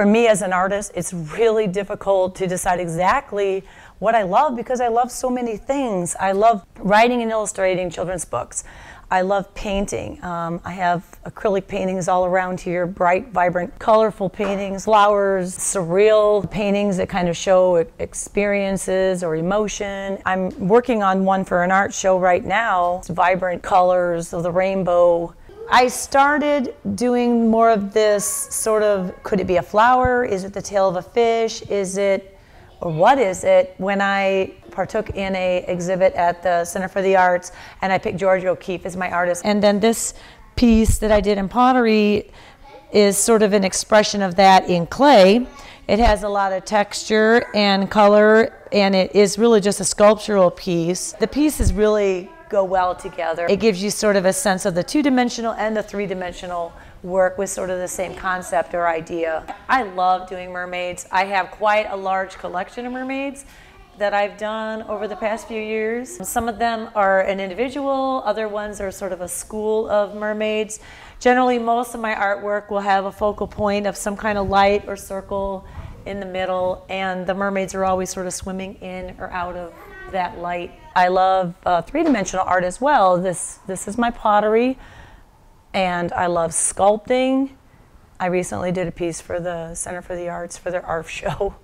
For me as an artist, it's really difficult to decide exactly what I love because I love so many things. I love writing and illustrating children's books. I love painting. Um, I have acrylic paintings all around here, bright, vibrant, colorful paintings, flowers, surreal paintings that kind of show experiences or emotion. I'm working on one for an art show right now. It's vibrant colors of the rainbow. I started doing more of this sort of could it be a flower? Is it the tail of a fish? Is it or what is it when I partook in a exhibit at the Center for the Arts and I picked Georgia O'Keeffe as my artist. And then this piece that I did in pottery is sort of an expression of that in clay. It has a lot of texture and color and it is really just a sculptural piece. The piece is really go well together. It gives you sort of a sense of the two-dimensional and the three-dimensional work with sort of the same concept or idea. I love doing mermaids. I have quite a large collection of mermaids that I've done over the past few years. Some of them are an individual, other ones are sort of a school of mermaids. Generally, most of my artwork will have a focal point of some kind of light or circle in the middle, and the mermaids are always sort of swimming in or out of that light. I love uh, three-dimensional art as well. This, this is my pottery and I love sculpting. I recently did a piece for the Center for the Arts for their ARF show,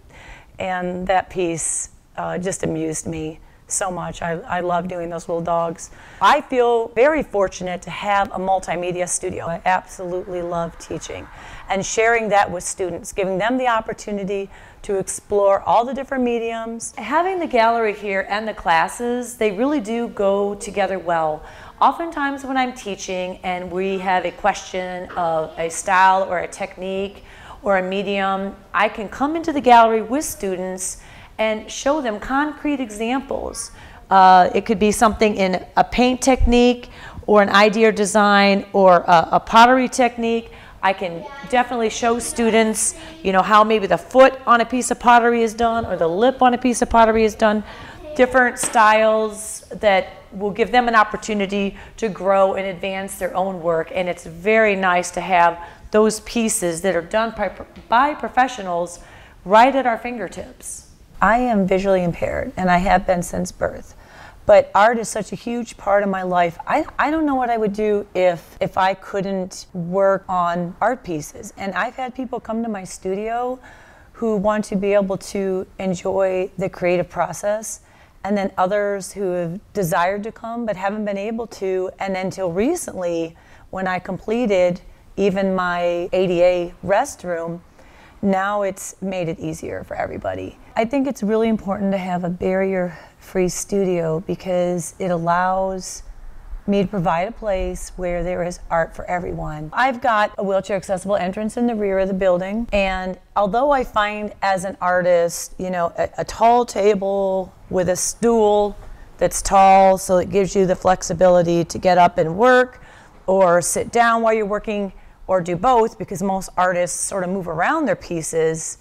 and that piece uh, just amused me so much. I, I love doing those little dogs. I feel very fortunate to have a multimedia studio. I absolutely love teaching and sharing that with students, giving them the opportunity to explore all the different mediums. Having the gallery here and the classes, they really do go together well. Oftentimes when I'm teaching and we have a question of a style or a technique or a medium, I can come into the gallery with students and show them concrete examples. Uh, it could be something in a paint technique or an idea or design or a, a pottery technique. I can definitely show students, you know, how maybe the foot on a piece of pottery is done or the lip on a piece of pottery is done. Different styles that will give them an opportunity to grow and advance their own work. And it's very nice to have those pieces that are done by, by professionals right at our fingertips. I am visually impaired, and I have been since birth. But art is such a huge part of my life. I, I don't know what I would do if, if I couldn't work on art pieces. And I've had people come to my studio who want to be able to enjoy the creative process and then others who have desired to come but haven't been able to. And until recently, when I completed even my ADA restroom, now it's made it easier for everybody. I think it's really important to have a barrier free studio because it allows me to provide a place where there is art for everyone. I've got a wheelchair accessible entrance in the rear of the building and although I find as an artist, you know, a, a tall table with a stool that's tall so it gives you the flexibility to get up and work or sit down while you're working or do both because most artists sort of move around their pieces.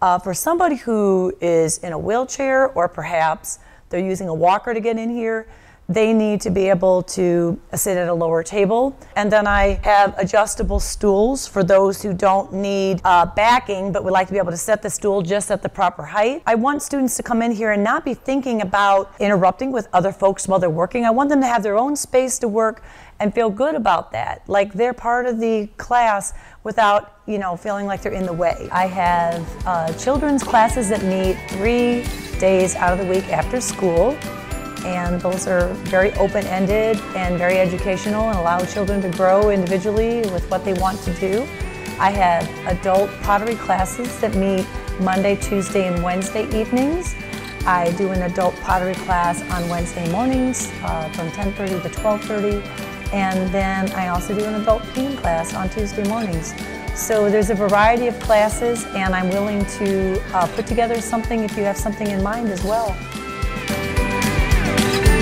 Uh, for somebody who is in a wheelchair or perhaps they're using a walker to get in here, they need to be able to sit at a lower table. And then I have adjustable stools for those who don't need uh, backing but would like to be able to set the stool just at the proper height. I want students to come in here and not be thinking about interrupting with other folks while they're working. I want them to have their own space to work and feel good about that. Like they're part of the class without, you know, feeling like they're in the way. I have uh, children's classes that meet three days out of the week after school and those are very open-ended and very educational and allow children to grow individually with what they want to do. I have adult pottery classes that meet Monday, Tuesday, and Wednesday evenings. I do an adult pottery class on Wednesday mornings uh, from 10.30 to 12.30 and then I also do an adult painting class on Tuesday mornings. So there's a variety of classes and I'm willing to uh, put together something if you have something in mind as well. Bye.